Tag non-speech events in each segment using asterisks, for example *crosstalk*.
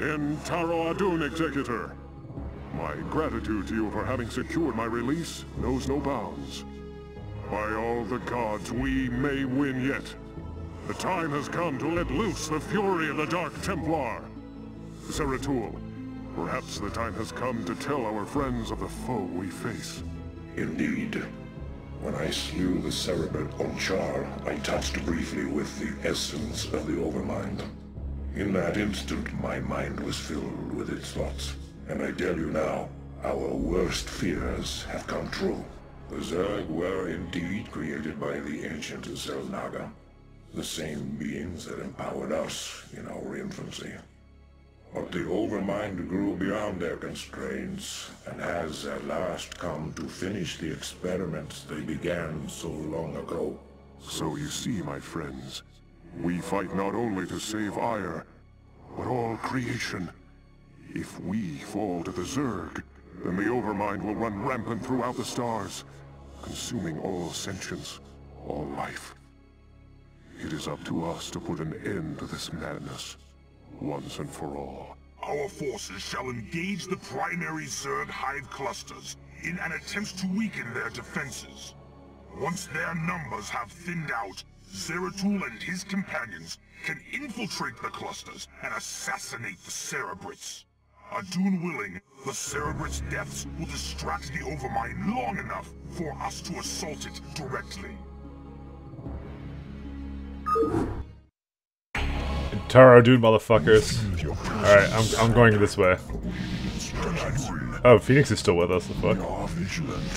En Taro Adun, Executor. My gratitude to you for having secured my release knows no bounds. By all the gods, we may win yet. The time has come to let loose the fury of the Dark Templar. Zeratul, perhaps the time has come to tell our friends of the foe we face. Indeed. When I slew the Cerebrate Onchar, I touched briefly with the essence of the Overmind. In that instant, my mind was filled with its thoughts. And I tell you now, our worst fears have come true. The Zerg were indeed created by the ancient Xel'Naga, the same beings that empowered us in our infancy. But the Overmind grew beyond their constraints, and has at last come to finish the experiments they began so long ago. So you see, my friends, we fight not only to save Aiur, but all creation. If we fall to the Zerg, then the Overmind will run rampant throughout the stars, consuming all sentience, all life. It is up to us to put an end to this madness, once and for all. Our forces shall engage the primary Zerg hive clusters in an attempt to weaken their defenses. Once their numbers have thinned out, Zeratul and his companions can infiltrate the clusters and assassinate the Cerebrates. Adun willing, the Cerebrates' deaths will distract the Overmind long enough for us to assault it directly. Taro, dude, motherfuckers. Alright, I'm, I'm going this way. Oh, Phoenix is still with us, the fuck.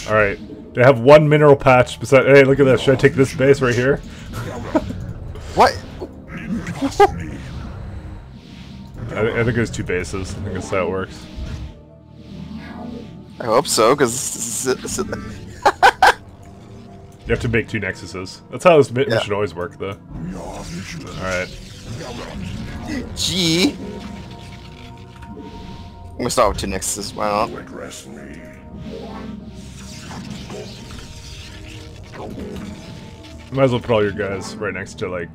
Alright, they have one mineral patch beside- hey, look at this, should I take this base right here? *laughs* What? I, I think there's two bases, I think that's how it works. I hope so, because *laughs* You have to make two nexuses. That's how this mi- Yeah. mission always work, though. Alright. G. I'm gonna start with two nexuses. Why not? Me. Might as well put all your guys right next to, like...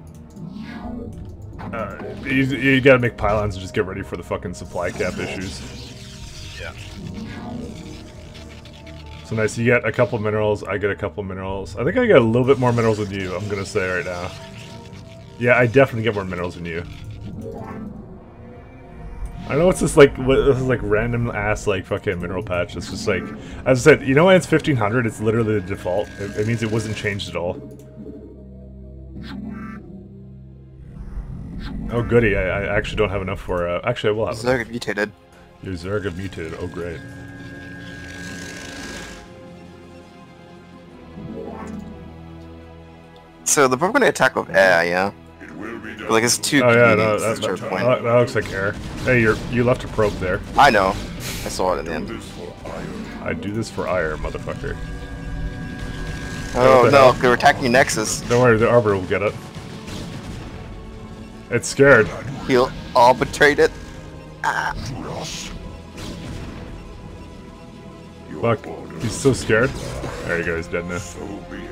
Uh, you, you gotta make pylons and just get ready for the fucking supply cap issues. Yeah. So nice, you get a couple minerals, I get a couple minerals. I think I get a little bit more minerals than you, I'm gonna say right now. Yeah, I definitely get more minerals than you. I know it's just like what, this is like random ass like fucking mineral patch. It's just like as I said, you know when it's fifteen hundred, it's literally the default. It, it means it wasn't changed at all. Oh goody, I, I actually don't have enough for. Uh, actually, I will have. Zerg mutated. Your Zerg have mutated. Oh great. So they're gonna attack with air, yeah. It will be done. Like it's two Oh yeah, no, communities, that, that, that, that looks like air. Hey, you're you left a probe there. I know. I saw it in the Do end. this for Iron. I do this for ire, motherfucker. Oh the no, hell? they're attacking Nexus. Don't worry, the Arbor will get it. It's scared. He'll arbitrate it. Your Fuck. He's so scared. There you go, he's dead now. So be it.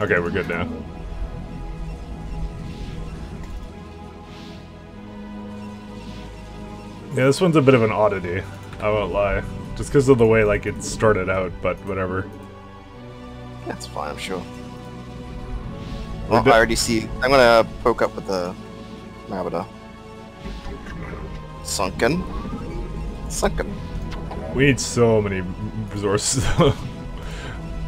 Okay, we're good now. Yeah, this one's a bit of an oddity. I won't lie. Just because of the way like it started out, but whatever. That's fine, I'm sure. Well, I already see. I'm gonna poke up with the Mabada. Sunken. Sunken. We need so many resources.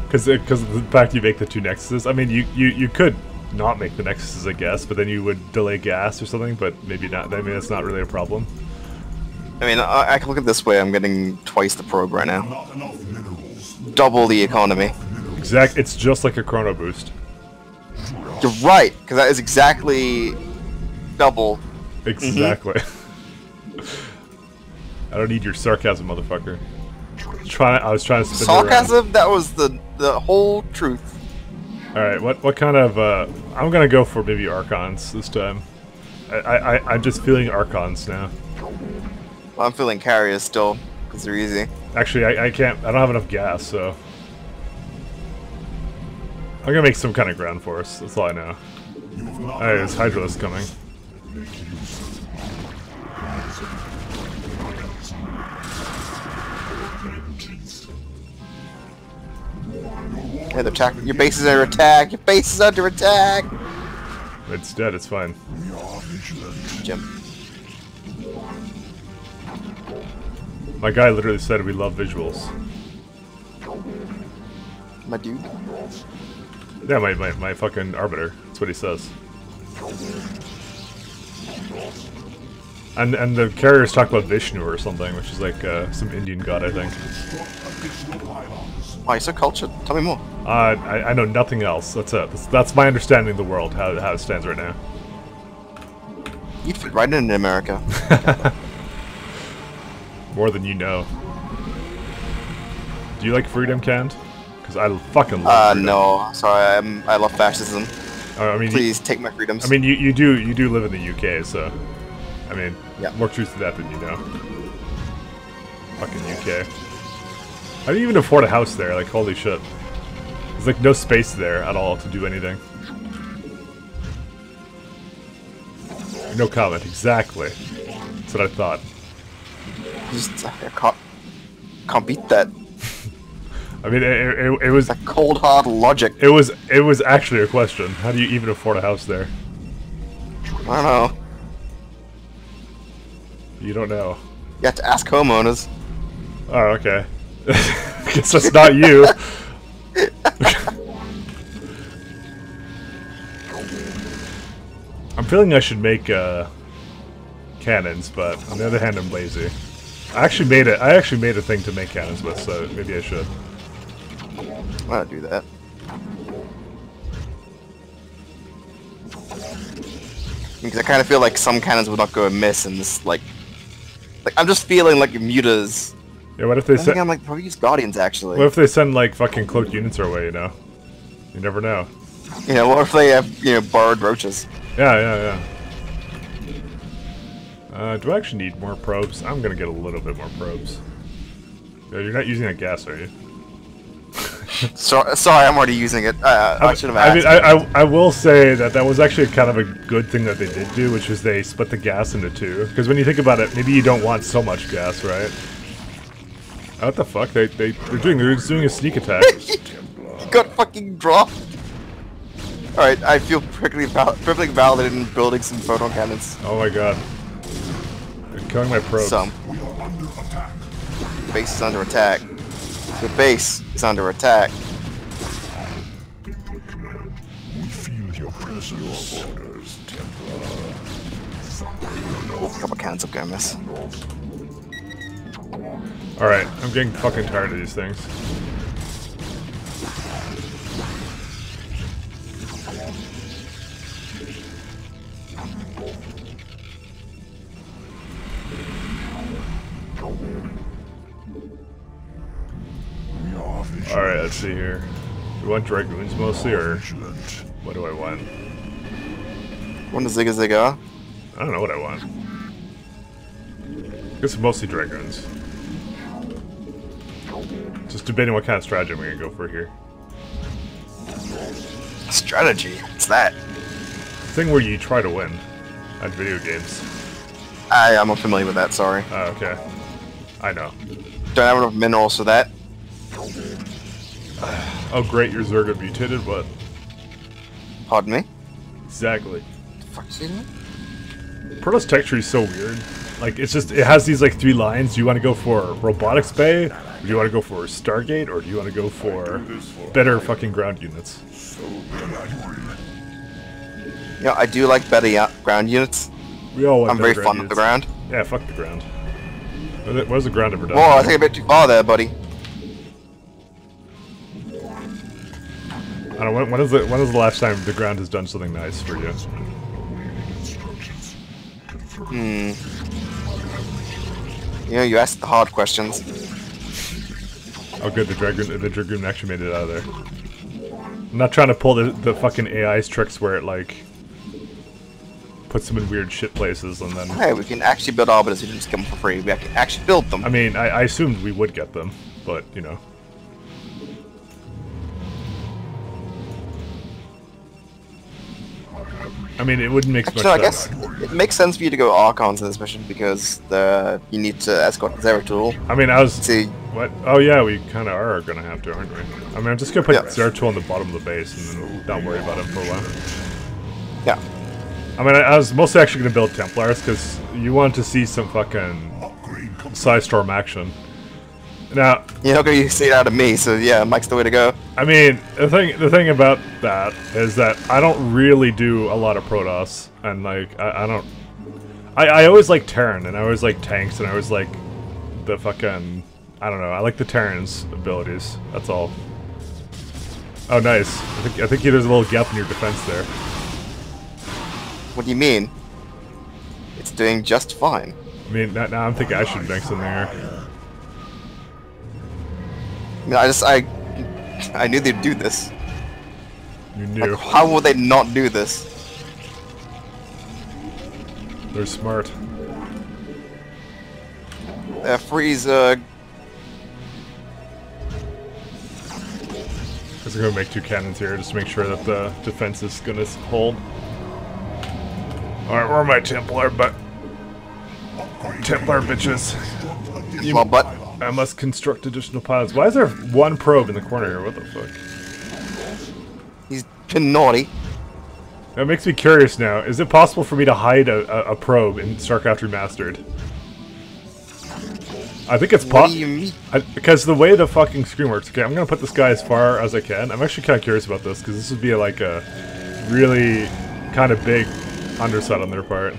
Because *laughs* because of the fact you make the two nexuses. I mean, you, you, you could not make the nexuses, I guess, but then you would delay gas or something, but maybe not. I mean, that's not really a problem. I mean, I, I can look at it this way. I'm getting twice the probe right now. Double the economy. Exact. It's just like a chrono boost. You're right, because that is exactly double. Exactly. *laughs* I don't need your sarcasm, motherfucker. Try. I was trying to spin. Sarcasm. That was the the whole truth. All right. What what kind of? Uh, I'm gonna go for maybe archons this time. I I I- I'm just feeling archons now. I'm feeling carriers still, because they're easy. Actually, I, I can't. I don't have enough gas, so I'm gonna make some kind of ground force. That's all I know. Hey, there's Hydralisks coming. The attack. Your base is under attack. Your base is under attack. It's dead. It's fine. Jim. My guy literally said we love visuals. My dude. Yeah, my, my, my fucking arbiter. That's what he says. And and the carriers talk about Vishnu or something, which is like uh, some Indian god, I think. Why, so cultured. Tell me more. Uh, I, I know nothing else. That's it. That's, that's my understanding of the world, how, how it stands right now. You'd fit right in America. *laughs* More than you know. Do you like freedom, Canned? Because I fucking love Uh, freedom. no. Sorry, I'm, I love fascism. Uh, I mean, you, Please take my freedoms. I mean, you, you do you do live in the UK, so I mean, Yeah. more truth to that than you know. Fucking UK. How do you even afford a house there? Like, holy shit. There's like no space there at all to do anything. No comment. Exactly. That's what I thought. just, I can't, can't beat that. I mean, it, it, it was That cold hard logic. it was it was actually a question. How do you even afford a house there? I don't know. You don't know. You have to ask homeowners. Oh, okay. *laughs* Guess that's not you. *laughs* I'm feeling I should make uh, cannons, but on the other hand, I'm lazy. I actually made it. I actually made a thing to make cannons with, so maybe I should. Not do that? Because I kind of feel like some cannons would not go amiss in this, like... Like, I'm just feeling like mutas. Yeah. What if they send? I'm like, probably use Guardians, actually. What if they send like fucking cloaked units our way? You know. You never know. You know, what if they have, you know, burrowed roaches? Yeah, yeah, yeah. Uh, do I actually need more probes? I'm gonna get a little bit more probes. Yeah, you're not using that gas, are you? *laughs* So, sorry, I'm already using it. Uh, I, should have I asked. mean, I, I, I will say that that was actually kind of a good thing that they did do, which was they split the gas into two. Because when you think about it, maybe you don't want so much gas, right? Oh, what the fuck? They, they, they're doing, they're doing a sneak attack. *laughs* you got fucking dropped. Alright, I feel perfectly, val perfectly validated in building some photon cannons. oh my god. They're killing my probes. Some. Base is under attack. The base is under attack. We feel your presence. Orders, a couple cannons up there, miss. Alright, I'm getting fucking tired of these things. Alright, let's see here. Do we want Dragoons mostly, or what do I want? One Zigga Zigga. I don't know what I want. I guess mostly Dragoons. Just debating what kind of strategy I'm gonna go for here. Strategy. What's that? Thing where you try to win at video games. I am unfamiliar with that, sorry. Oh, okay. I know. Don't have enough minerals for that. Oh, great, your Zerga mutated? What? Pardon me? Exactly. The fuck is he doing? Protoss tech tree is so weird. Like, it's just, it has these, like, three lines. Do you want to go for Robotics Bay? Do you want to go for Stargate? Or do you want to go for better fucking ground units? You know, I do like better ya- ground units. We all want I'm very fond of the ground. Yeah, fuck the ground. What has- the ground ever done? Whoa, I think a bit too far there, buddy. I don't know, when, when is the when is the last time the ground has done something nice for you? Hmm. You know, you asked the hard questions. Oh good, the dragoon the dragoon actually made it out of there. I'm not trying to pull the, the fucking AI's tricks where it like puts them in weird shit places and then Hey, we can actually build arbiters. We didn't just get them for free. We can actually build them. I mean I, I assumed we would get them, but you know. I mean, it wouldn't make Actually, much no, I guess it makes sense for you to go Archons in this mission because the you need to escort Zeratul. I mean, I was. See, What? Oh yeah, we kind of are gonna have to, aren't we? I mean, I'm just gonna put Yeah. Zeratul on the bottom of the base and then not worry about him for a while. yeah. I mean, I, I was mostly actually gonna build Templars because you want to see some fucking Psystorm action. Now, You're not gonna see it out of me, so yeah, Mike's the way to go. I mean, the thing the thing about that is that I don't really do a lot of Protoss, and like I, I don't. I, I always like Terran, and I always like tanks, and I always like the fucking. I don't know. I like the Terran's abilities. That's all. Oh, nice. I think I think there's a little gap in your defense there. What do you mean? It's doing just fine. I mean, now, now I'm thinking I should make something there. I mean, I just I I knew they'd do this. You Like, knew. how would they not do this? They're smart. Uh, freeze. Uh, I'm gonna make two cannons here just to make sure that the defense is gonna hold. Alright, where are my Templar, but Templar bitches. well, I must construct additional pylons. Why is there one probe in the corner here? What the fuck? he's been naughty. That makes me curious now. Is it possible for me to hide a, a, a probe in StarCraft Remastered? I think it's What do you possible. Because the way the fucking screen works. Okay, I'm gonna put this guy as far as I can. I'm actually kind of curious about this because this would be like a really kind of big underset on their part.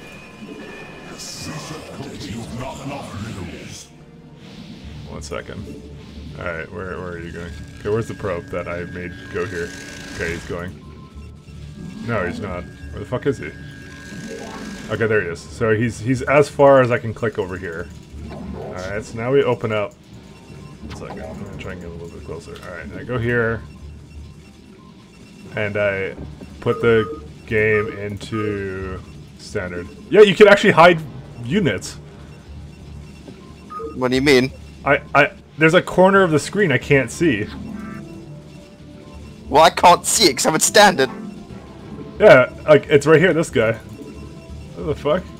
Second. Alright, where, where are you going? Okay, where's the probe that I made go here? Okay, he's going. No, he's not. Where the fuck is he? Okay, there he is. So he's he's as far as I can click over here. Alright, so now we open up. One second. I'm gonna try and get a little bit closer. Alright, I go here. And I put the game into standard. Yeah, you can actually hide units. What do you mean? I, I there's a corner of the screen I can't see. Well, I can't see it because I'm at standard. Yeah, like it's right here, this guy. What the fuck? *laughs*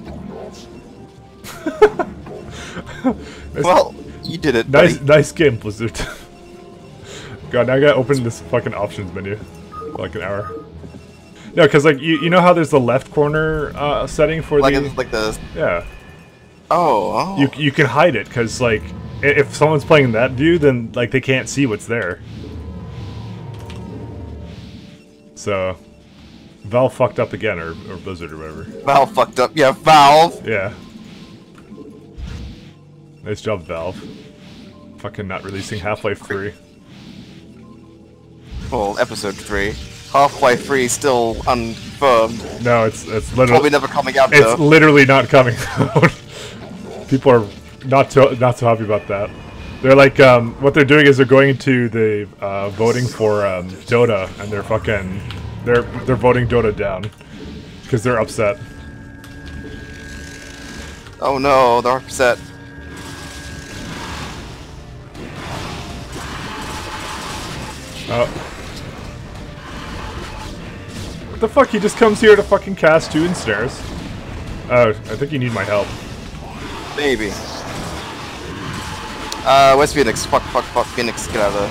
Nice- Well, you did it. Nice, buddy. nice game, Blizzard. *laughs* God, now I gotta open this fucking options menu. Like an hour. No, because like you, you know how there's the left corner uh, setting for Like, the it's like the. yeah. Oh, oh. You you can hide it because like if someone's playing that view, then like they can't see what's there. So, Valve fucked up again, or, or Blizzard, or whatever. Valve fucked up. Yeah, Valve. Yeah. Nice job, Valve. Fucking not releasing Half-Life 3. Well, episode three. Half-Life 3 still unconfirmed. No, it's it's literally Probably never coming out it's though. literally not coming *laughs* out. People are not so not so happy about that. They're like, um, what they're doing is they're going into the uh, voting for um, Dota, and they're fucking they're they're voting Dota down because they're upset. Oh no, they're upset. Oh. What the fuck? He just comes here to fucking cast two and stairs. Oh, I think you need my help. Maybe. Uh, where's Phoenix? Fuck, fuck, fuck. Phoenix, get out of there.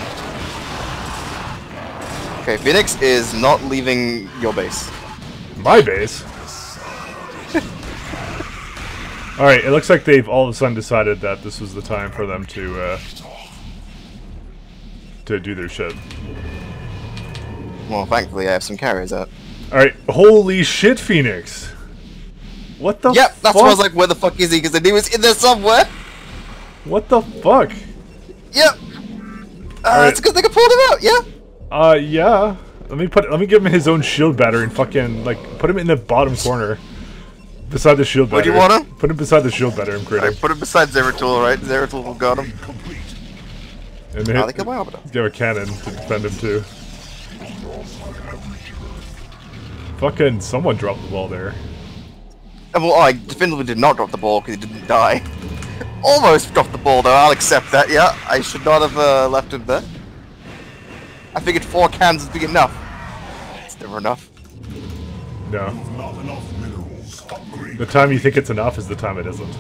Okay, Phoenix is not leaving your base. My base. *laughs* All right, it looks like they've all of a sudden decided that this was the time for them to uh, to do their shit. Well, thankfully I have some carriers out. All right, holy shit, Phoenix! What the? Yep, that's fuck? why I was like, where the fuck is he? Because I knew he was in there somewhere. What the fuck? Yep. Uh, Alright. It's a good thing I pulled him out, yeah? Uh, yeah. Let me put. Let me give him his own shield battery and fucking like put him in the bottom corner, beside the shield Where do you want him? Put him beside the shield battery I'm creating. Alright, put him beside Zeratul, right? Zeratul got him. And Oh, hit, they Arbiter. give a cannon to defend him too. Fucking someone dropped the ball there. Well, I definitively did not drop the ball because he didn't die. Almost dropped the ball though, I'll accept that, yeah. I should not have uh, left him there. I figured four cans would be enough. It's never enough. No. Not enough minerals. The time you think it's enough is the time it isn't.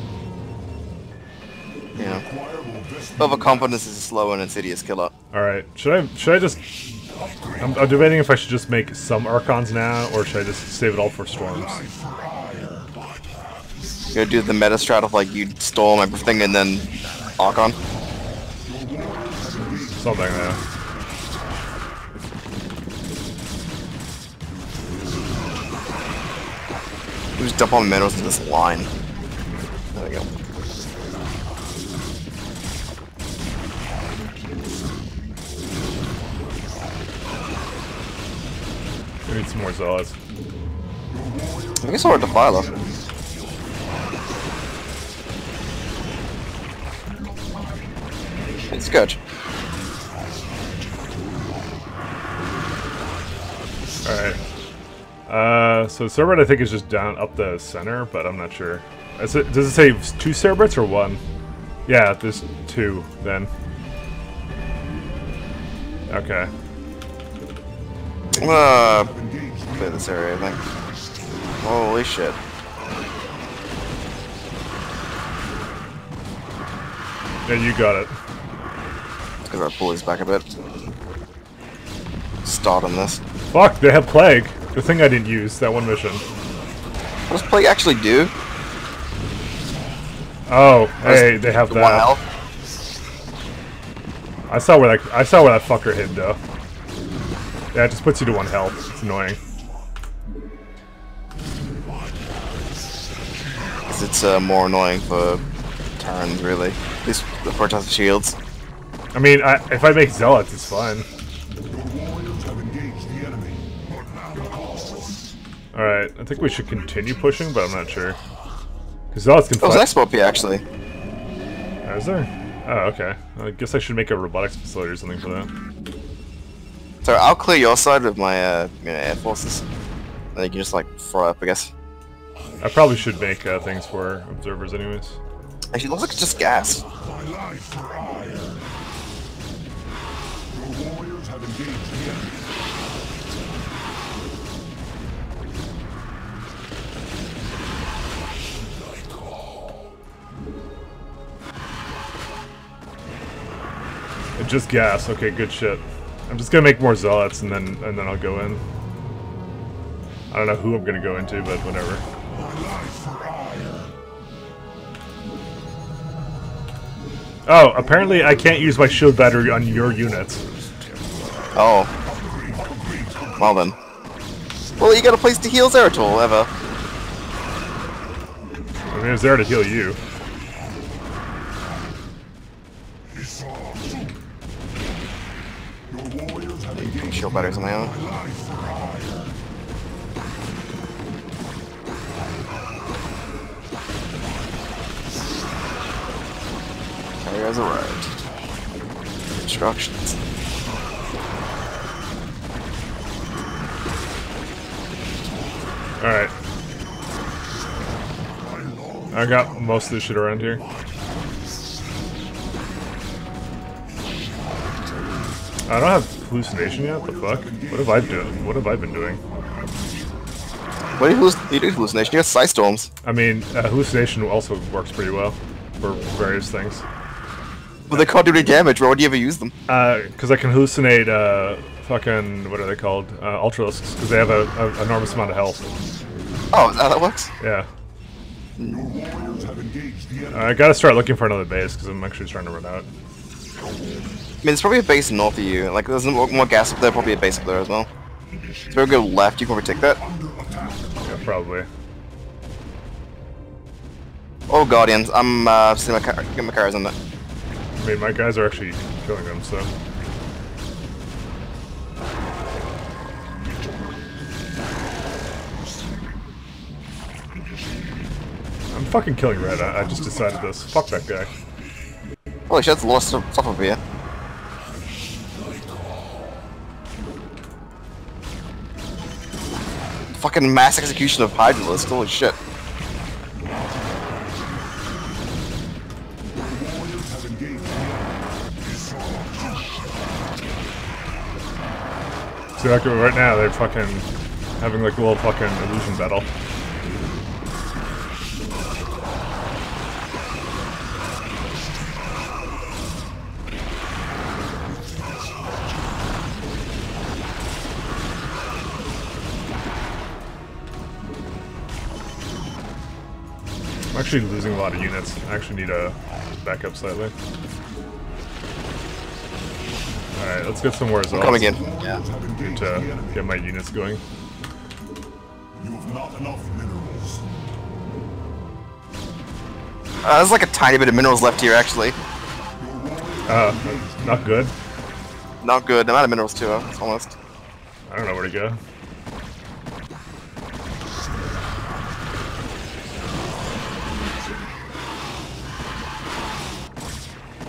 You know, Acquire more vest- overconfidence is a slow and insidious killer. Alright, should I should I just I'm, I'm debating if I should just make some Archons now, or should I just save it all for Storms? You gotta do the meta strat of like you storm everything and then Archon. Something, yeah. You just dump all the minerals into this line. There we go. We need some more Zealots. I guess I'll Defiler. It's good. Alright. Uh, so Cerebrate I think is just down up the center, but I'm not sure. Is it, does it say two Cerebrates or one? Yeah, there's two then. Okay. I'm play this area, I think. Holy shit. Yeah, you got it. Let's get our pulleys back a bit. Start on this. Fuck, they have Plague. The thing I didn't use, that one mission. What does Plague actually do? Oh, hey, they have The one that. health? I saw where that I saw where that fucker hid though. Yeah, it just puts you to one health. It's annoying. it's uh, more annoying for Terrans, really. At least the first has shields. I mean, I, if I make zealots, it's fine. Warriors have engaged the enemy. But now All right, I think we should continue pushing, but I'm not sure. Because zealots can Oh, fight. there's an expo actually. Oh, is there? Oh, okay. I guess I should make a robotics facility or something for that. So I'll clear your side with my uh, you know, air forces. And you can just like throw up, I guess. I probably should make uh, things for observers, anyways. Actually, it looks like it's just gas. Have engaged the enemy. Just gas. Okay, good shit. I'm just gonna make more zealots and then and then I'll go in. I don't know who I'm gonna go into, but whatever. Oh, apparently I can't use my shield battery on your units. Oh. Well then. Well, you got a place to heal Zeratul, ever. I mean, it's there to heal you. Your warriors have engaged Shield batteries on my own. my life for Aiur. Carriers arrived. Instructions. Alright. I got most of this shit around here. I don't have hallucination yet. The fuck? What have I done? What have I been doing? What do you, you do hallucination? You got Psy Storms. I mean, uh, hallucination also works pretty well for various things. But they can't do any damage, why would you ever use them? Uh, Because I can hallucinate, uh, fucking, what are they called? Uh, Ultralisks, because they have a, a enormous amount of health. Oh, is that how that works? Yeah. Your warriors have engaged the enemy. I gotta start looking for another base, because I'm actually starting to run out. I mean, there's probably a base north of you. Like, there's more more gas up there, probably a base up there as well. So we go left, you can probably take that. Yeah, probably. Oh, Guardians. I'm, uh, seeing my, car- my cars on that. I mean, my guys are actually killing them, so. I'm fucking killing Red. I, I just decided this. Fuck that guy. Holy shit, that's of stuff over here. Fucking mass execution of Hydralisk, holy shit. Warriors have engaged the enemy. So like right now, they're fucking having like a little fucking illusion battle. Actually losing a lot of units. I actually need to back up slightly. Alright, let's get some more results. Coming in. Yeah. Need to get my units going. You have not enough minerals. Uh, there's like a tiny bit of minerals left here, actually. Uh, not good. Not good. I'm out of minerals too. almost. I don't know where to go.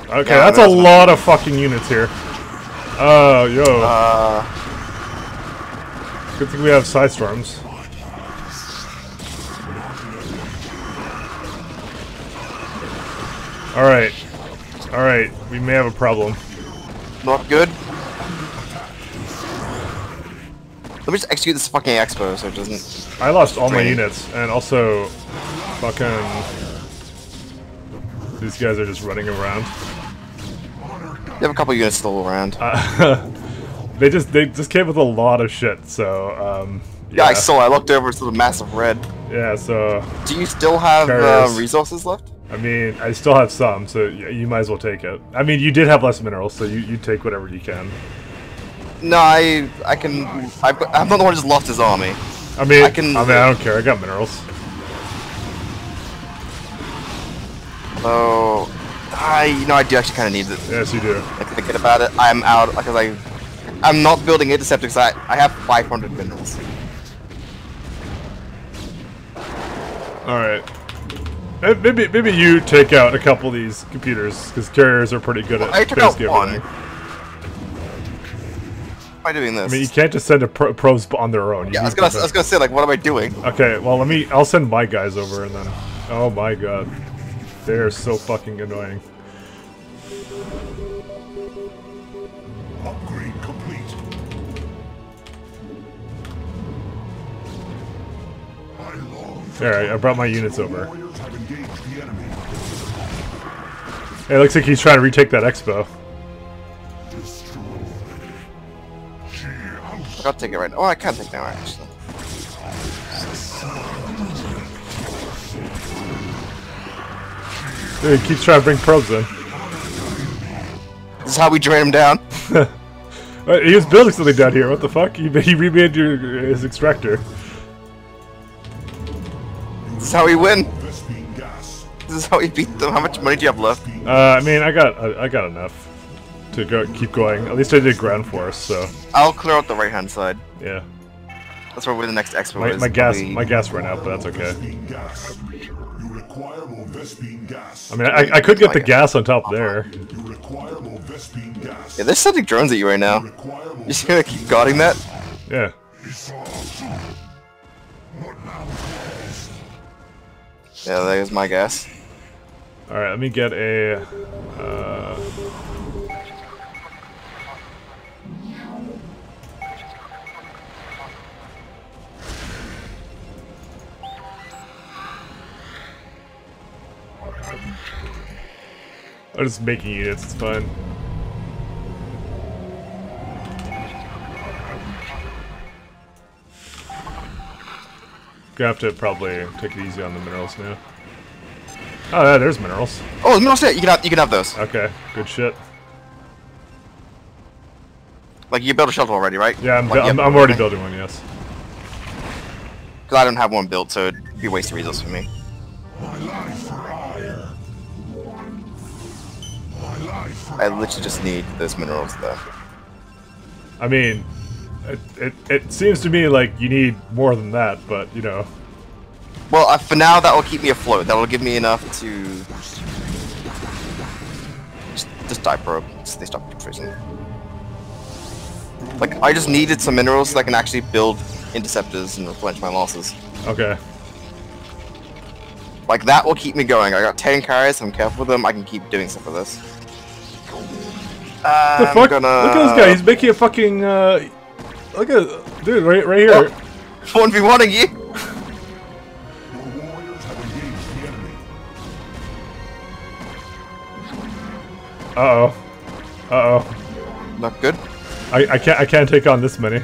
Okay, Yeah, that's a that's lot of fucking units here. Oh, yo. Uh, Good thing we have psy storms. Alright. Alright, we may have a problem. not good. Let me just execute this fucking expo so it doesn't. I lost all my units, and also fucking these guys are just running around. You have a couple units still around. Uh, *laughs* they just they just came with a lot of shit. So um, yeah. I saw. I looked over to the massive red. Yeah, so Do you still have uh, resources left? I mean, I still have some, so you might as well take it. I mean, you did have less minerals, so you, you take whatever you can. No, I I can. I, I'm not the one who just lost his army. I mean, I can- I mean, I don't care. I got minerals. So, I you know I do actually kind of need it. Yes, you do. Like thinking about it, I'm out because I I'm not building interceptors. I I have 500 minerals. All right. Maybe maybe you take out a couple of these computers because carriers are pretty good at I took out one. Am doing this? I mean, you can't just send a pro- probes on their own. You yeah, I was gonna I was gonna say like what am I doing? Okay, well let me. I'll send my guys over and then. Oh my god, they are so fucking annoying. Upgrade complete. I long for All right, I brought my units over. warriors have engaged the enemy. Hey, it looks like he's trying to retake that expo. Destroy. She house I gotta take it right now. Oh, I can't take it now actually. He keeps trying to bring probes in. This is how we drain him down. *laughs* He was building something down here. What the fuck? He, he remade your, his extractor. This is how we win. This is how we beat them. How much money do you have left? Uh, I mean, I got I, I got enough to go keep going. At least I did ground force, so I'll clear out the right hand side. yeah. That's where we the next expo My, is. my gas my gas ran out, but that's okay. I mean, I, I could get the gas on top there. You require more Vespene gas. Yeah, they're sending drones at you right now. You require more You just gonna keep guarding that? Yeah. Yeah, there's my gas. All right, let me get a. Uh, I'm just making units. It's fine. Gonna have to probably take it easy on the minerals now. Oh, yeah, there's minerals. Oh, the set. You can have. You can have those. Okay, good shit. Like you built a shelter already, right? Yeah, I'm, Like, I'm, I'm already building one, yes. Because I don't have one built, so it'd be a waste of resources for me. I literally just need those minerals, though. I mean, it, it, it seems to me like you need more than that, but, you know. Well, uh, for now, that will keep me afloat. That will give me enough to just, just die probe. Just, they stop freezing. Like I just needed some minerals so I can actually build interceptors and replenish my losses. Okay. Like that will keep me going. I got 10 carries, I'm careful with them, I can keep doing stuff with this. The fuck? gonna... Look at this guy, he's making a fucking, uh... Look at... Dude, right, right here. One v one you. Warriors have engaged the enemy. Uh oh. Uh oh. Not good. I, I can't I can't take on this many.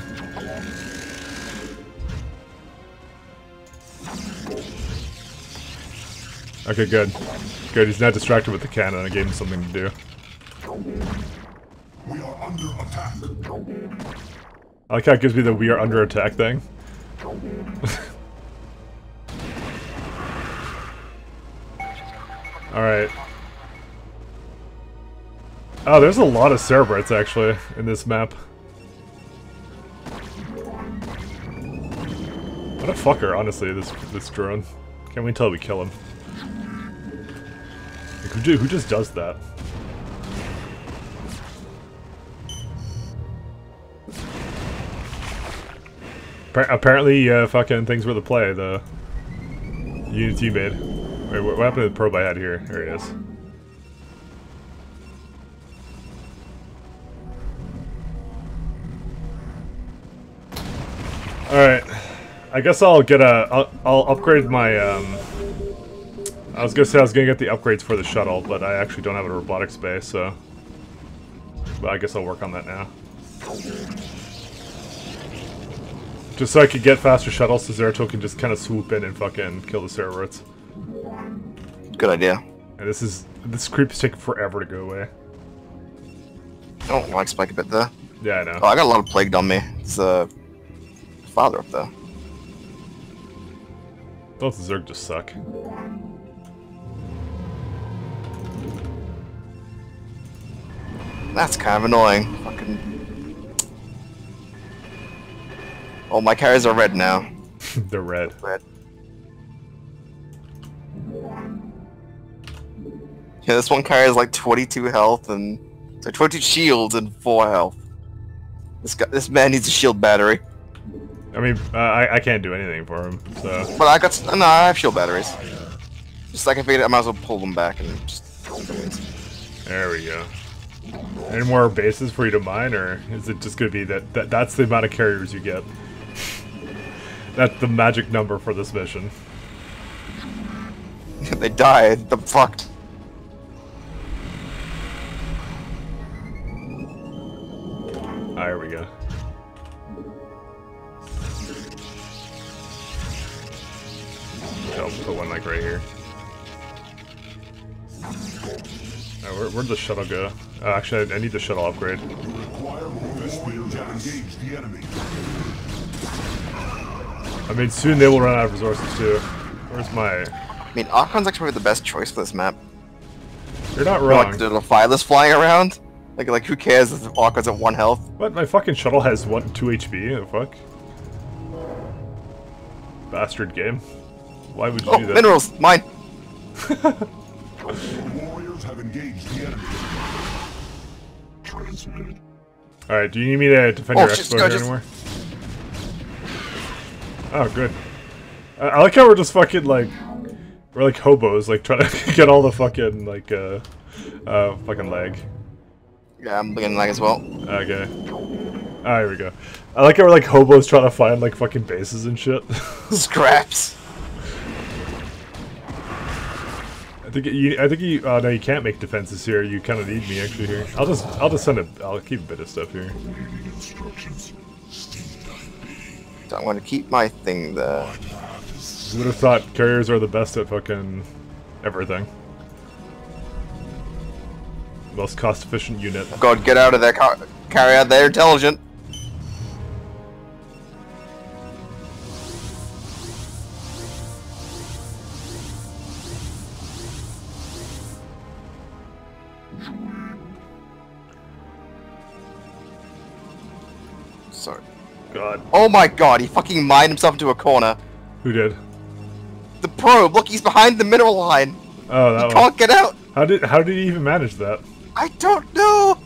Okay, good. Good, he's not distracted with the cannon. I gave him something to do. We are under attack. I like how it gives me the we are under attack thing. *laughs* Alright. Oh, there's a lot of Cerebrates actually in this map. What a fucker, honestly, this this drone. Can't wait till we kill him. Like, who, who just does that? Apparently, uh, fucking things were the play, the units you made. Wait, what happened to the probe I had here? Here he is. Alright. I guess I'll get a... I'll, I'll upgrade my, um... I was gonna say I was gonna get the upgrades for the shuttle, but I actually don't have a robotics base, so... But I guess I'll work on that now. Just so I could get faster shuttles so Zeratul can just kind of swoop in and fucking kill the Cerebrates. Good idea. And this is... This creep is taking forever to go away. I don't like Spike a bit there. Yeah, I know. Oh, I got a lot of plagued on me. It's uh, father up there. Both Zerg just suck. That's kind of annoying. Fucking. Oh, my carriers are red now. *laughs* They're red. Red. Yeah, this one carries like 22 health and so 22 shields and 4 health. This guy, this man needs a shield battery. I mean, uh, I, I can't do anything for him, so... But I got no, I have shield batteries. Just like I figured, I might as well pull them back and just. There we go. Any more bases for you to mine, or is it just gonna be that, that that's the amount of carriers you get? That's the magic number for this mission. *laughs* they died. I'm fucked. Ah, here we go. I'll put one like right here. Uh, where, where'd the shuttle go? Uh, actually, I, I need the shuttle upgrade. I mean, soon they will run out of resources too. Where's my... I mean, Archon's actually probably the best choice for this map. You're not Or, wrong. Like the little fireless flying around. Like, like who cares if Archon's at one health? What? My fucking shuttle has one, two HP. The fuck? Bastard game. Why would you Oh, do that? minerals, mine. Warriors have engaged the enemy. Transmitted. All right. Do you need me to defend Oh, your just- exposure just- anymore? Oh, good. I, I like how we're just fucking like we're like hobos, like trying to *laughs* get all the fucking like uh uh fucking lag. Yeah, I'm beginning lag as well. Okay. Ah, here we go. I like how we're like hobos trying to find like fucking bases and shit. *laughs* Scraps. I think you. I think you. Oh no, you can't make defenses here. You kind of need me actually here. I'll just. I'll just send a. I'll keep a bit of stuff here. Reading instructions. So I'm going to keep my thing there. Who would have thought carriers are the best at fucking everything? Most cost-efficient unit. God, get out of there, car carrier. They're intelligent. God, Oh my god, he fucking mined himself into a corner. who did? The probe, look, he's behind the mineral line. Oh, that one. Can't get out. How did? How did he even manage that? I don't know.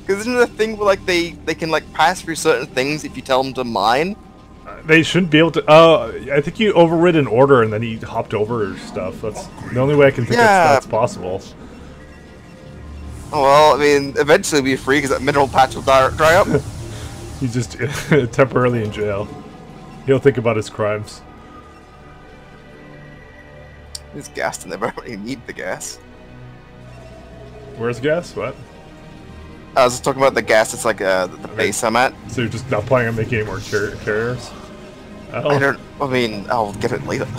Because isn't it a thing where like they they can like pass through certain things if you tell them to mine? Uh, they shouldn't be able to. Oh, I think you overrid an order and then he hopped over stuff. That's the only way I can think Yeah. that's, that's possible. Oh well, I mean, eventually we'll be free because that mineral patch will dry, dry up. *laughs* He's just *laughs* temporarily in jail. He'll think about his crimes. There's gas in there, but *laughs* I don't really need the gas. Where's gas? What? I was just talking about the gas. It's like uh, the base I'm at. So you're just not planning on making any more car carriers? Oh, I don't. I mean, I'll get it later. *laughs*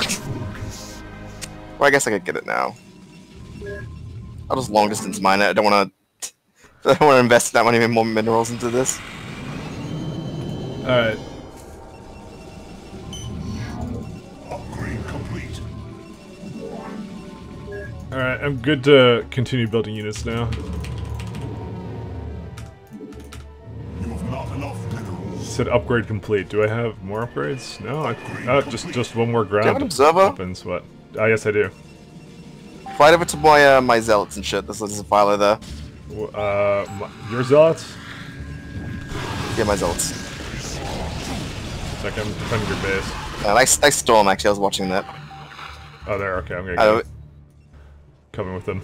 well, I guess I could get it now. I'll just long distance mine it. I don't want to. I don't want to invest that many more minerals into this. Alright. Upgrade complete. Alright, I'm good to continue building units now. You have not enough minerals. Said upgrade complete. Do I have more upgrades? No, I, oh, just just one more ground. You have an observer? Weapons, what? Ah, yes, I do. Fly over to my uh, my zealots and shit. There's, there's a filer there. W- Uh, my, your zealots? Yeah, my zealots. Like I'm defending your base. Uh, nice, nice storm. Actually, I was watching that. Oh, there. Okay, I'm gonna Uh, go. Coming with them.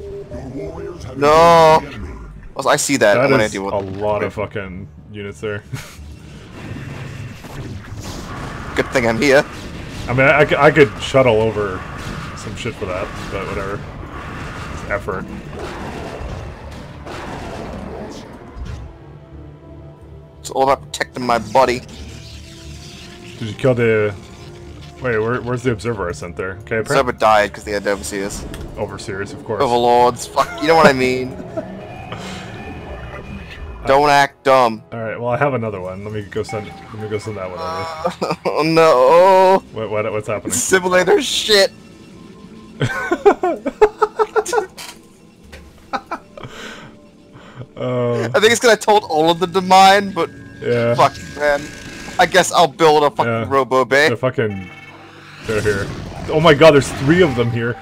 Your warriors have No. engaged the enemy. also, I see that. That I'm is deal with a lot of fucking units there. *laughs* Good thing I'm here. I mean, I could shuttle over some shit for that, but whatever. It's effort. It's all about protecting my body. Did you kill the... Wait, where, where's the observer I sent there? Okay, Server apparently died because they had overseers. overseers, of course. Overlords. Fuck. You know what I mean. *laughs* Don't act dumb. Alright, well I have another one. Let me go send let me go send that one over. Uh, *laughs* oh no. What, what what's happening? Simulator shit. *laughs* Oh, I think it's because I told all of them to mine, but yeah. fuck, man. I guess I'll build a fucking Yeah. robo bay. They're fucking they're here. Oh my god, there's three of them here.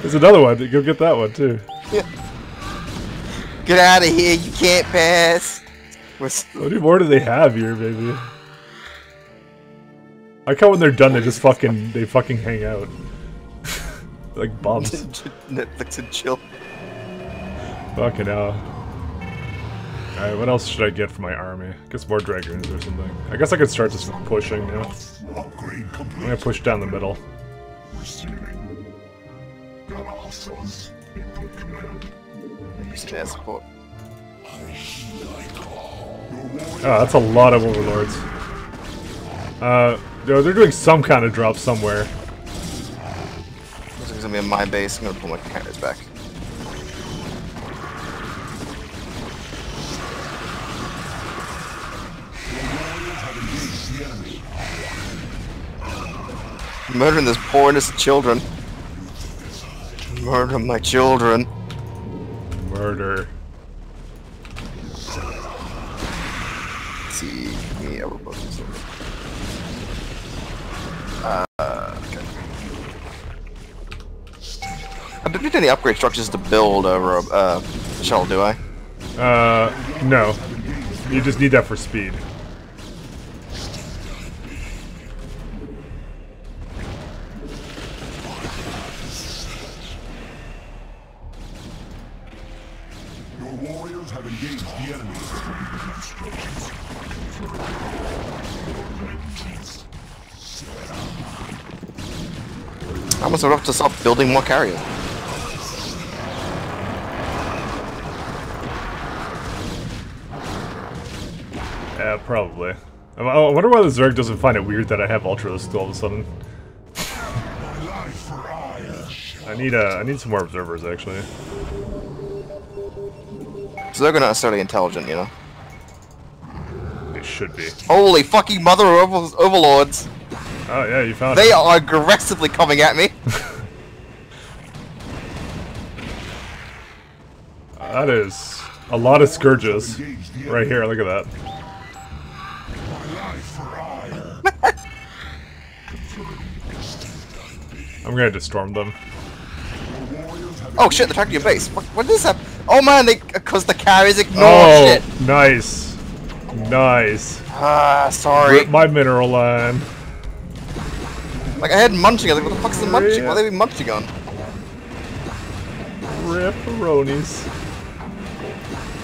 There's another one. Go get that one too. Get out of here, you can't pass. What's- How many more do they have here, baby? I how when they're done, they just fucking they fucking hang out *laughs* like bums. *laughs* Netflix and chill. Fucking hell. Alright, what else should I get for my army? I Guess more dragoons or something. I guess I could start just pushing now. I'm gonna push down the middle. Receiving. Got. Input command. Just support. Oh, that's a lot of overlords. Uh, they're doing some kind of drop somewhere. This is gonna be in my base. I'm gonna pull my carriers back. Murdering this poor innocent children. Murder my children. Murder. Let's see, give me a robot. Uh, okay. I don't need any upgrade structures to build a uh, shuttle, do I? Uh, no. You just need that for speed. I must have to stop building more carriers. Yeah, probably. I I wonder why the Zerg doesn't find it weird that I have Ultralisk all of a sudden. Life for Aiur. I need uh, I need some more observers actually. So they're not necessarily intelligent, you know? They should be. Holy fucking mother of over- overlords! Oh yeah, you found They it. are aggressively coming at me! *laughs* That is a lot of scourges right here. Look at that. Life for Aiur. I'm gonna destorm them. Oh shit, they're tracking your base. What, what is that? Oh man, they because the carriers ignore Oh, shit. nice, nice. Ah, sorry. Rip my mineral line. Like I had munching. I was like, what the fuck's the munching? What are they munching on? Rip Ronies.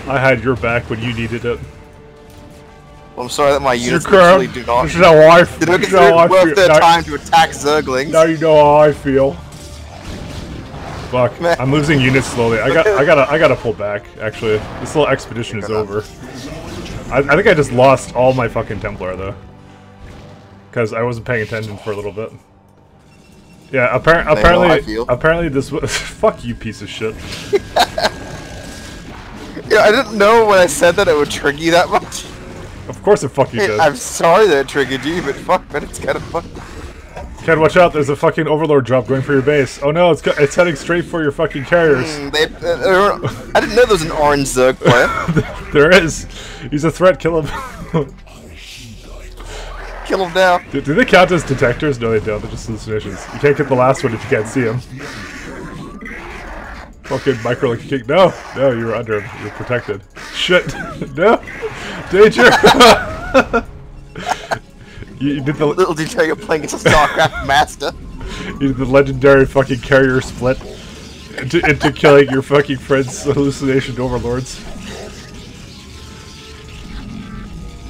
I had your back when you needed it. Well, I'm sorry that my units literally do not. this is how I, They don't this get is how I worth feel. their Now- time to attack Zerglings. Now you know how I feel. Fuck, Man. I'm losing units slowly. I got, I gotta, I gotta pull back. Actually, this little expedition is over. I, I think I just lost all my fucking Templar though, because I wasn't paying attention for a little bit. Yeah, appar- I apparently, apparently this was *laughs* fuck you piece of shit. *laughs* Yeah, I didn't know when I said that it would trigger you that much. Of course it fucking Hey, did. I'm sorry that it triggered you, but fuck, man, it's kind of fun. Ken, watch out! There's a fucking overlord drop going for your base. Oh no, it's it's heading straight for your fucking carriers. Mm, They, uh, I didn't know there was an orange Zerg player. *laughs* there is. He's a threat. Kill him. Kill him now. do, do they count as detectors? No, they don't. They're just hallucinations. You can't get the last one if you can't see him. Fucking micro like kick. No, no, you were under him. You're protected. Shit. *laughs* no. Danger. *laughs* you, you did the Little know you're playing as a StarCraft *laughs* master. you did the legendary fucking carrier split into, into killing your fucking friends' hallucination overlords.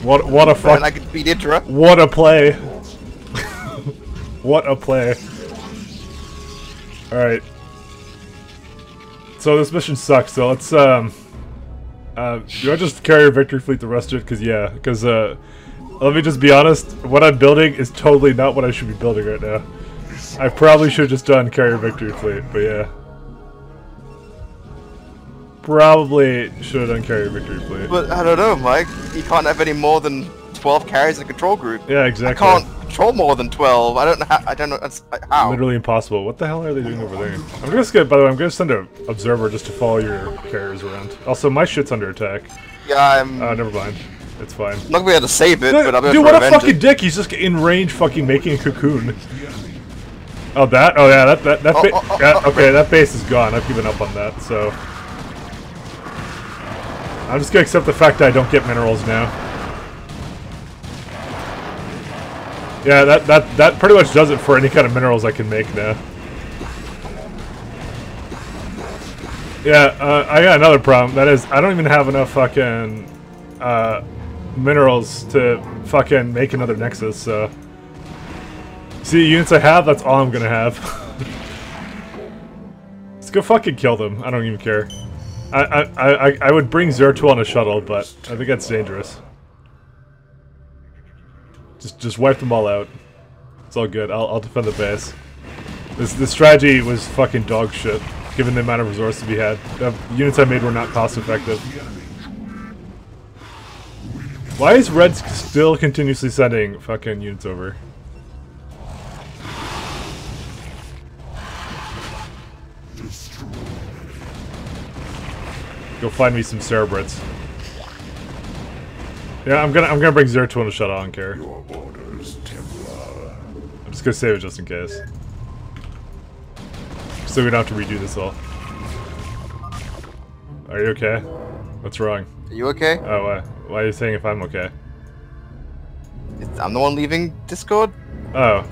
What what a And fuck I could beat Idra. what a play. *laughs* what a play. Alright. So this mission sucks, so let's um uh do I just carry a victory fleet the rest of it? Cause yeah, cause uh let me just be honest, what I'm building is totally not what I should be building right now. I probably should have just done carrier victory fleet, but yeah. Probably should have done carrier victory fleet. But I don't know, Mike. You can't have any more than 12 carries in a control group. Yeah, exactly. I can't control more than 12. I don't know how. I don't know that's- how. Literally impossible. What the hell are they doing over there? I'm just gonna, by the way, I'm gonna send an observer just to follow your carriers around. Also, my shit's under attack. Yeah, I'm Uh, never mind. It's fine. not gonna be able to save it, but be able Dude, what a fucking it. dick! He's just in range, fucking making a cocoon. Oh, that? Oh, yeah, that, that, that, Oh, oh, oh, yeah, oh, okay, that base is gone. I've given up on that, so... I'm just gonna accept the fact that I don't get minerals now. Yeah, that, that, that pretty much does it for any kind of minerals I can make now. Yeah, uh, I got another problem. That is, I don't even have enough fucking uh, minerals to fucking make another Nexus, so... See, the units I have, that's all I'm gonna have. *laughs* Let's go fucking kill them. I don't even care. I I, I, I- would bring Zeratul on a shuttle, but I think that's dangerous. Just just wipe them all out. It's all good. I'll, I'll defend the base. This this strategy was fucking dog shit, given the amount of resources we had. The units I made were not cost effective. Why is Red still continuously sending fucking units over? Go find me some Cerebrates. Yeah, I'm gonna I'm gonna bring Zeratul and shut on care. Your orders, Templar. I'm just gonna save it just in case. So we don't have to redo this all. Are you okay? What's wrong? Are you okay? Oh, why? Why are you saying if I'm okay? It's- I'm the one leaving Discord. Oh,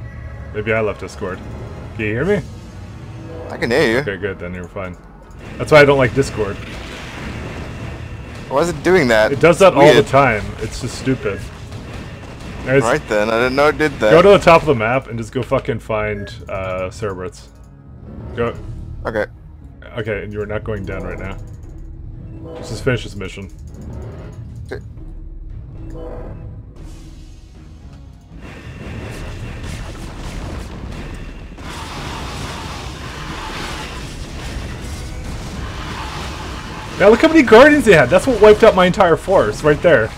maybe I left Discord. Can you hear me? I can hear you. Okay, good. Then you're fine. That's why I don't like Discord. Why is it doing that? It does that all the time. It's just stupid. There's- Right then, I didn't know it did that. Go to the top of the map and just go fucking find uh, Cerebrates. Go. okay. Okay, and you're not going down right now. Let's just finish this mission. Now look how many guardians they had. That's what wiped out my entire force right there. *laughs*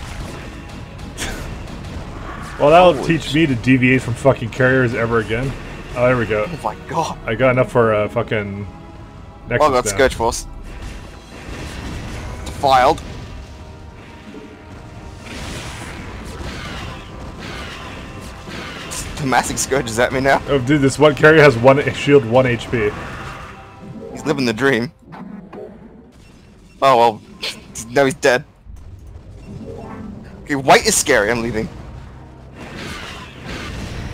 well, that'll Holy teach me to deviate from fucking carriers ever again. Oh, there we go. Oh my god. I got enough for uh, fucking Nexus Oh, that's. Scourge Force. Defiled. The massing is at me now. Oh, dude, this one carrier has one shield, one HP. He's living the dream. Oh well. now he's dead. Okay, white is scary, I'm leaving.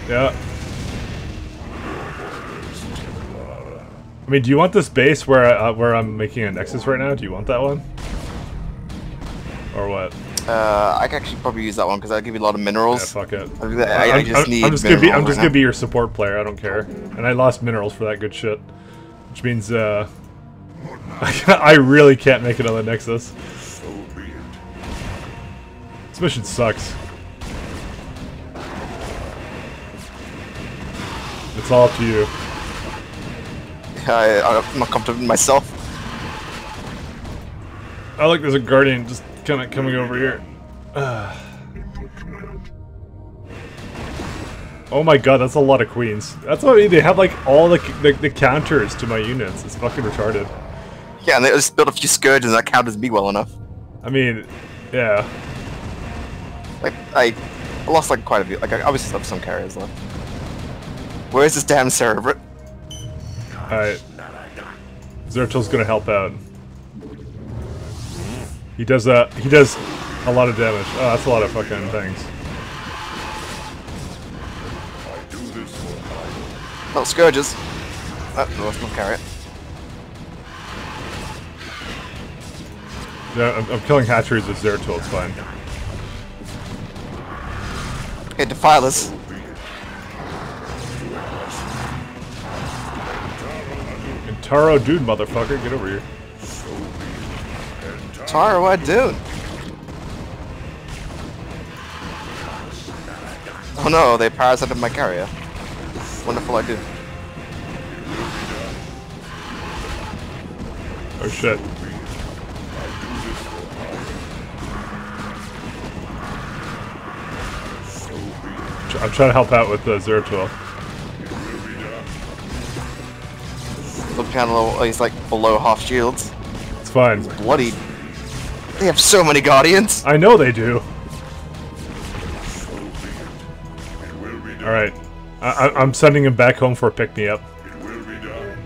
Yeah. I mean, do you want this base where uh, where I'm making a Nexus right now? Do you want that one? Or what? Uh, I can actually probably use that one because that'll give you a lot of Yeah, minerals. fuck it. I, I, I just I'm- need I'm just gonna be. I'm just gonna be your support player. I don't care. And I lost minerals for that good shit, which means uh, *laughs* I really can't make it on the Nexus. So be it. This mission sucks. It's all up to you. I, I'm not in myself. I like there's a guardian just kind of coming over here. *sighs* Oh my god, that's a lot of queens. That's what I mean. They have like all the, the the counters to my units. It's fucking retarded. Yeah, and they just built a few scourges and that count as me well enough. I mean, yeah. Like, I lost like quite a few. Like, I obviously still have some carriers left. Where's this damn Cerebrate? Alright. Zeratul's gonna help out. He does uh he does a lot of damage. Oh, that's a lot of fucking things. I do this for hire. No, scourges. Oh, no, that's not carrot. Yeah, I'm, I'm killing hatcheries with Zeratul, it's fine. Hey, Defilers. En Taro, dude, motherfucker, get over here. Tara, what dude? Oh no, they parasited my carrier. Wonderful idea. Oh shit. Tr- I'm trying to help out with uh, Zeratul. Look down a little, he's like below half shields. It's fine. Bloody. They have so many guardians. I know they do. It will be done. Alright. I- I- I'm sending him back home for a pick-me-up. It will be done.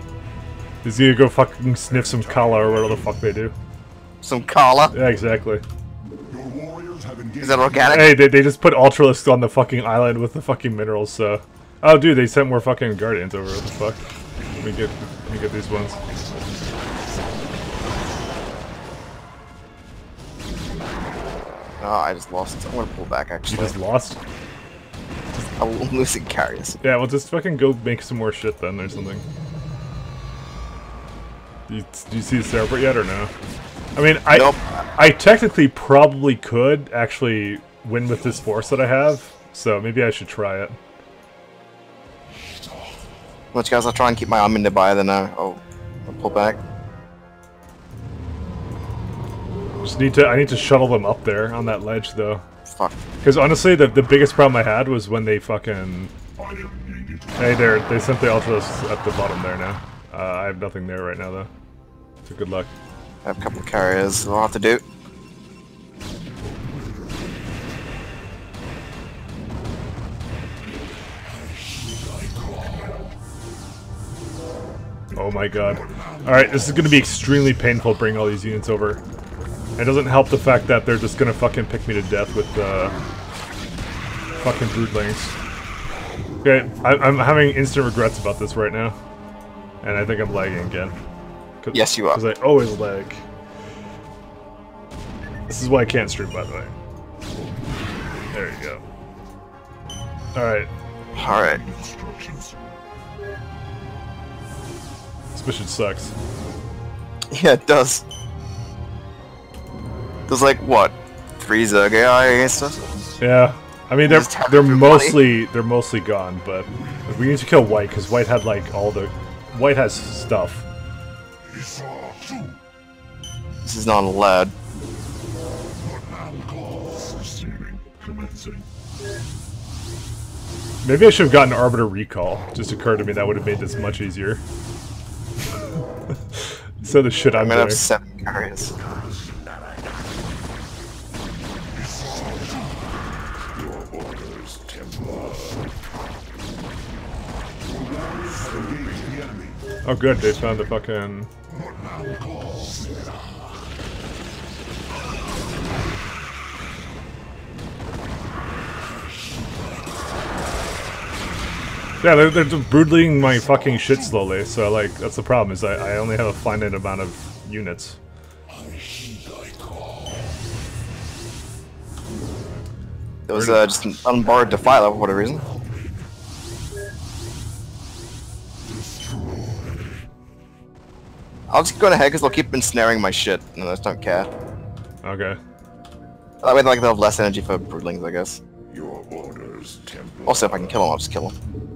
He's gonna go fucking sniff some Khala or whatever the fuck they do. Some Khala. Yeah, exactly. Is that organic? Hey, they, they just put Ultralisks on the fucking island with the fucking minerals, so... Oh, dude, they sent more fucking Guardians over. What the fuck? Let me get, let me get these ones. Oh, I just lost. I'm gonna pull back You actually. just lost? I'm losing carriers. Yeah, well, just fucking go make some more shit then or something. Do you, do you see the Cerebrate yet or no? I mean, I Nope. I technically probably could actually win with this force that I have, so maybe I should try it. Which guys, I'll try and keep my army nearby, then uh, I'll, I'll pull back. Just need to I need to shuttle them up there on that ledge though. Fuck. Because honestly, the the biggest problem I had was when they fucking. Hey, there they sent the ultras at the bottom there now. Uh, I have nothing there right now though. So good luck. I have a couple of carriers. I'll have to do. Oh my god. Alright, this is gonna be extremely painful bringing all these units over. It doesn't help the fact that they're just gonna fucking pick me to death with uh, fucking broodlings. Okay, I, I'm having instant regrets about this right now. And I think I'm lagging again. Yes, you are. Because I always lag. This is why I can't stream, by the way. There you go. Alright, All right. Instructions. this mission sucks. Yeah, it does. There's like what, three against us? Yeah, I mean they're they're mostly they're mostly gone, but we need to kill White because White had like all the White has stuff. This is not allowed. Maybe I should have gotten Arbiter Recall. Just occurred to me that would have made this much easier. *laughs* so the shit I'm I'm gonna have seven carriers. Your orders, Templar. engaged the enemy. Oh good, they found the fucking. Yeah, they're, they're just broodling my fucking shit slowly, so like, that's the problem, is I, I only have a finite amount of units. It was uh, just an unbarred defiler for whatever reason. I'll just go ahead because they'll keep ensnaring my shit, and I just don't care. Okay. That way, like, they'll have less energy for broodlings, I guess. Your orders, Templar. Also, if I can kill them, I'll just kill them.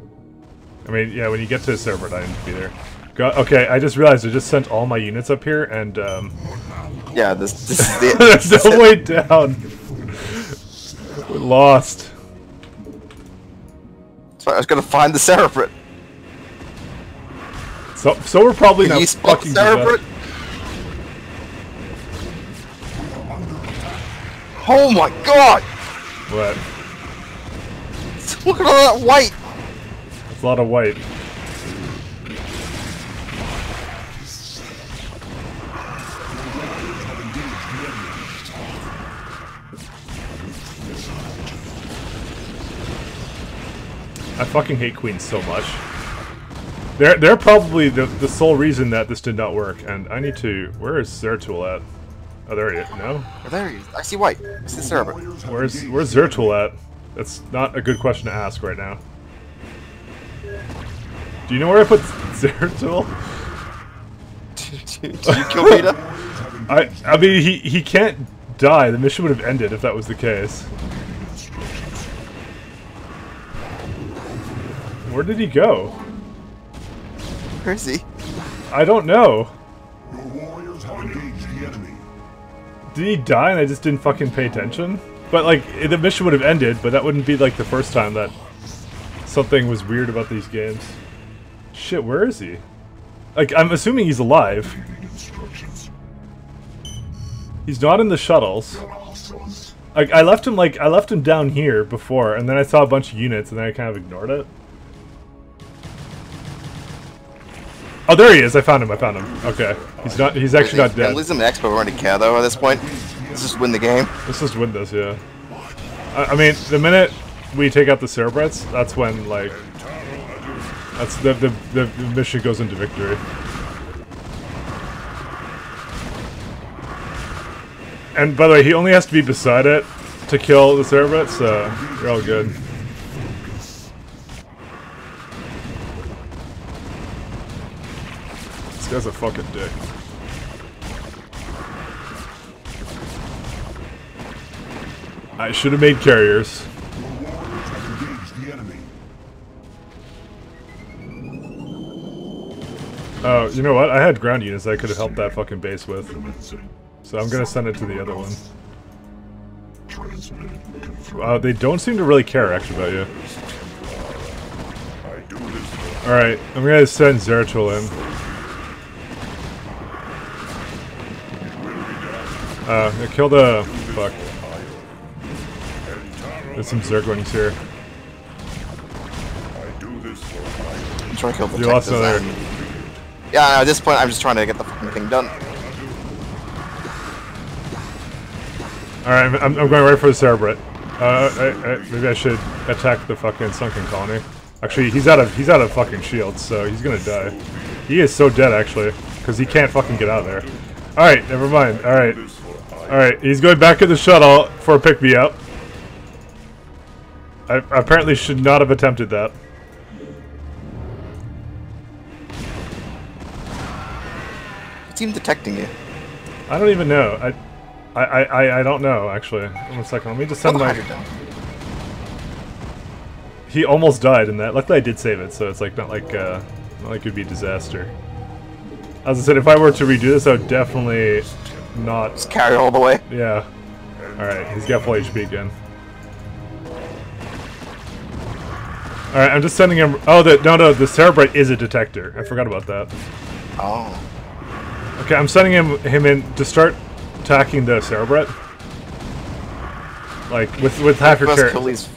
I mean, yeah, when you get to the server, I need to be there. Go okay, I just realized I just sent all my units up here, and um, Yeah, this, *laughs* this is the... *laughs* there's no way down. We're lost. So I was gonna find the Cerebrate. So, so we're probably Can not you spot the fucking Cerebrate? Oh my god! What? *laughs* Look at all that white! A lot of white. I fucking hate queens so much. They're they're probably the the sole reason that this did not work, and I need to. Where is Zeratul at? Oh, there he is. No, Oh, there he is. I see white. I see the Cerebrate. where's where's Zeratul at? That's not a good question to ask right now. Do you know where I put *laughs* Zeratul? Did you kill Peter? *laughs* I I mean he he can't die. The mission would have ended if that was the case. Where did he go? Where is he? I don't know. Your warriors have engaged the enemy. Did he die and I just didn't fucking pay attention? But like the mission would have ended, but that wouldn't be like the first time that something was weird about these games. Shit, where is he? Like I'm assuming he's alive. He's not in the shuttles. Like I left him like I left him down here before, and then I saw a bunch of units, and then I kind of ignored it. Oh, there he is! I found him. I found him. Okay, he's not. He's actually not dead. lose him an expert. Care though at this point. Let's just win the game. Let's just win this, yeah. I, I mean, the minute we take out the Cerebrates, that's when like that's the the, the mission goes into victory. And by the way, he only has to be beside it to kill the Cerebrates, so you're all good. This guy's a fucking dick. I should have made carriers. Oh, you know what? I had ground units I could have helped that fucking base with. So I'm gonna send it to the other one. Uh, they don't seem to really care actually about you. I do this for Alright, I'm gonna send Zeratul in. Uh, I killed a... fuck. There's some Zerglings here. I do this for hire. I'm trying to kill the You lost another... Yeah, no, at this point, I'm just trying to get the fucking thing done. Alright, I'm, I'm going right for the Cerebrate. Uh, I, I, maybe I should attack the fucking Sunken Colony. Actually, he's out of he's out of fucking shields, so he's gonna die. He is so dead, actually, because he can't fucking get out of there. Alright, never mind. Alright. Alright, he's going back in the shuttle for a pick-me-up. I apparently should not have attempted that. What's even detecting you? I don't even know. I, I, I, I- don't know, actually. One second, let me just send the my... He almost died in that. Luckily, I did save it, so it's like not like uh, not like it'd be a disaster. As I said, if I were to redo this, I would definitely not. Just carry all the way. Yeah. All right, he's got full HP again. All right, I'm just sending him. Oh, the no, no, the Cerebrate is a detector. I forgot about that. Oh. Okay, I'm sending him him in to start attacking the Cerebrate. Like with with half your carriers,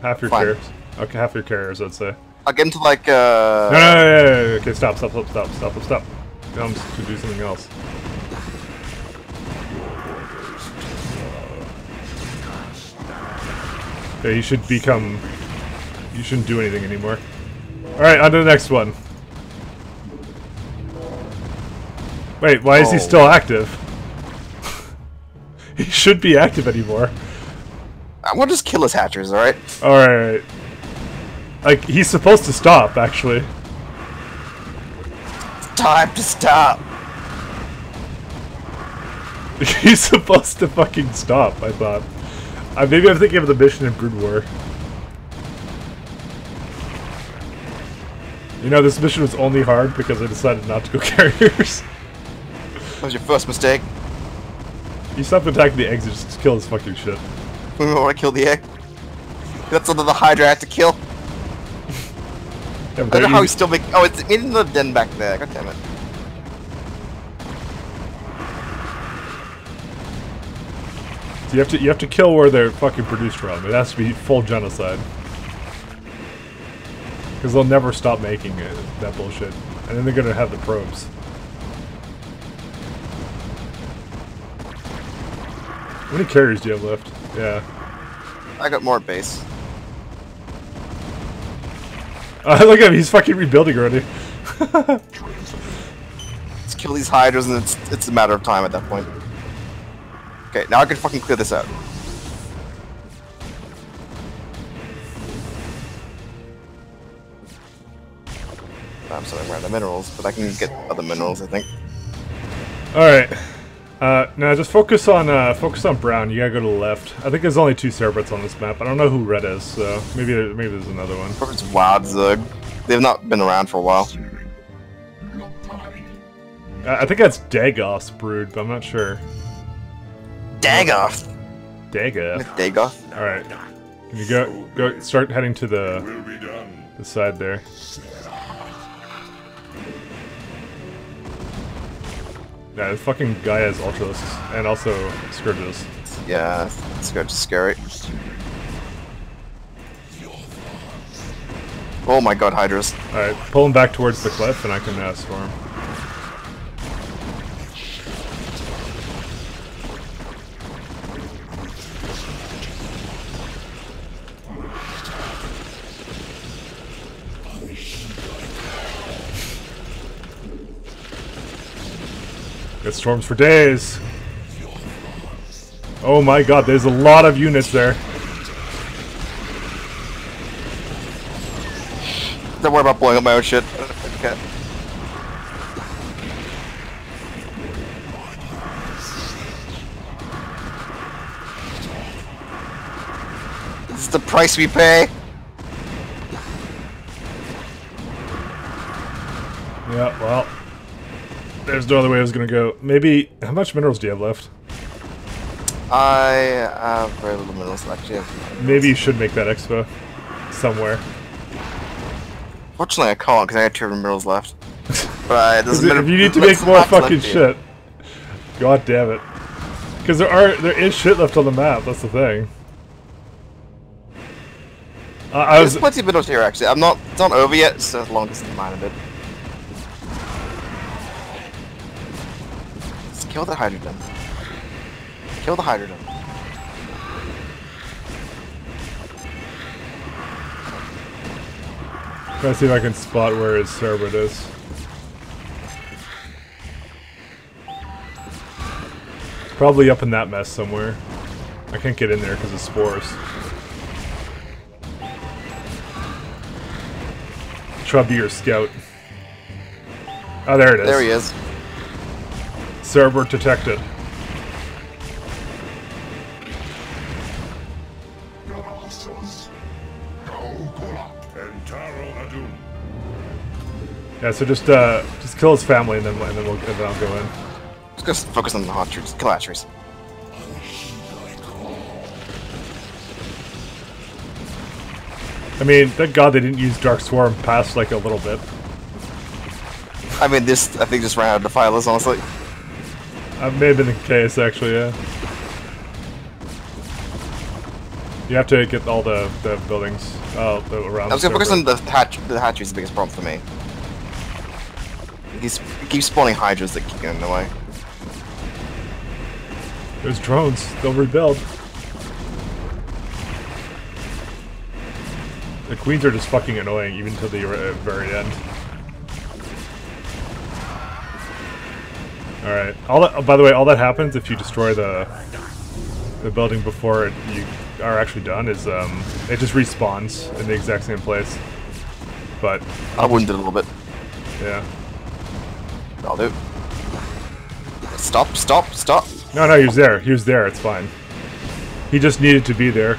half your fine. carriers. Okay, half your carriers, I'd say. I'll get into like uh. No, no, no, no, no, no, okay, stop, stop, stop, stop, stop, stop. Comes to do something else. Okay, you should become. You shouldn't do anything anymore. Alright, on to the next one. Wait, why is he Oh. still active? *laughs* he should be active anymore. I want to just kill his hatchers, alright? Alright. Like, he's supposed to stop, actually. Time to stop. *laughs* he's supposed to fucking stop, I thought. Uh, maybe I'm thinking of the mission in Brood War. You know, this mission was only hard because I decided not to go *laughs* carriers. That was your first mistake. you stopped attacking the eggs and just kill his fucking shit. We want to kill the egg. That's another Hydra I have to kill. Yeah, I don't know how he's still making. Oh, it's in the den back there. God damn it. So you have to you have to kill where they're fucking produced from. It has to be full genocide. Because they'll never stop making it, that bullshit. And then they're gonna have the probes. How many carriers do you have left? Yeah. I got more base. *laughs* Uh, look at him, he's fucking rebuilding already. *laughs* Let's kill these Hydras and it's, it's a matter of time at that point. Okay, now I can fucking clear this out. I'm around the minerals, but I can get other minerals, I think. Alright. Uh, now just focus on uh, focus on brown. You gotta go to the left. I think there's only two Cerebrates on this map. I don't know who red is, so maybe there, maybe there's another one. Or it's Wild Zug. They've not been around for a while. I I think that's Daggoth's brood, but I'm not sure. Daggoth! Daggoth. Daggoth? Alright. Can you go go start heading to the Will be done. the side there? Yeah, this fucking guy has Ultras and also Scourges. Yeah, good, just scary. Oh my god, Hydras. Alright, pull him back towards the cliff and I can uh, swarm. Storms for days. Oh my god, there's a lot of units there. Don't worry about blowing up my own shit. Okay. Is the price we pay. Yeah, well, no other way I was gonna go. Maybe, how much minerals do you have left? I have very little minerals left. Yeah. Maybe you should make that expo somewhere. Fortunately, I can't because I had two minerals left. But *laughs* doesn't it- if you need to *laughs* make more fucking here? shit, god damn it. Because there are there is shit left on the map. That's the thing. Uh, I There's was plenty of minerals here actually. I'm not. It's not over yet. It's a long distance mine a bit. Kill the hydrogen. Kill the hydrogen. trying to see if I can spot where his Cerebrate is. Probably up in that mess somewhere. I can't get in there because of spores. Chubby or Scout. Oh, there it is. There he is. Cerebrate detected. En Taro Adun. Yeah, so just uh, just kill his family and then and then, we'll, and then I'll go in. Let's go focus on the hot troops. Kill hatcheries. I mean, thank God they didn't use Dark Swarm past like a little bit. I mean, this I think just ran out of defilers. Honestly, That may have been the case, actually, yeah. You have to get all the, the buildings uh, the- around I was the gonna focus on the hatch. The hatchery is the biggest problem for me. He's he keeps spawning hydras that keep getting in the way. There's drones. They'll rebuild. The queens are just fucking annoying, even to the uh, very end. Alright. All that, oh, by the way, all that happens if you destroy the the building before it, you are actually done is um, it just respawns in the exact same place. But I wounded it a little bit. yeah, I'll do. Stop, stop, stop. no, no, he was there. He was there. It's fine. He just needed to be there.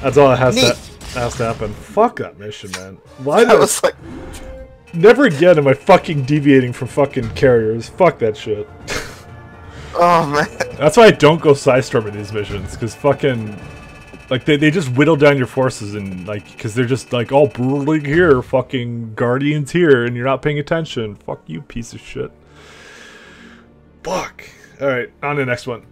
That's all that has Neat. to has to happen. Fuck that mission, man. Why *laughs* I was like, never again am I fucking deviating from fucking carriers? Fuck that shit. *laughs* oh man. That's why I don't go Psystorm in these missions, because fucking... Like, they, they just whittle down your forces and, like, because they're just, like, all brutally here, fucking Guardians here, and you're not paying attention. Fuck you, piece of shit. Fuck. Alright, on to the next one.